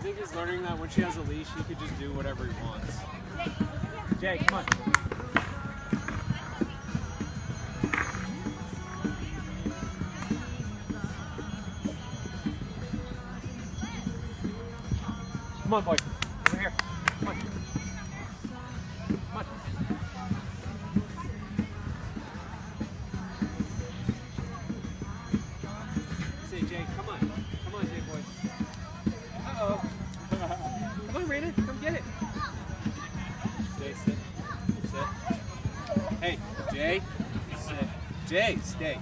I think he's learning that when she has a leash, he could just do whatever he wants. Jay, come on. Come on, boy. Over here. Come on. Come on. Say, Jay, come on. Come on, Raina. Come get it. Jay, sit. Sit. Hey, Jay. Sit. Jay, stay.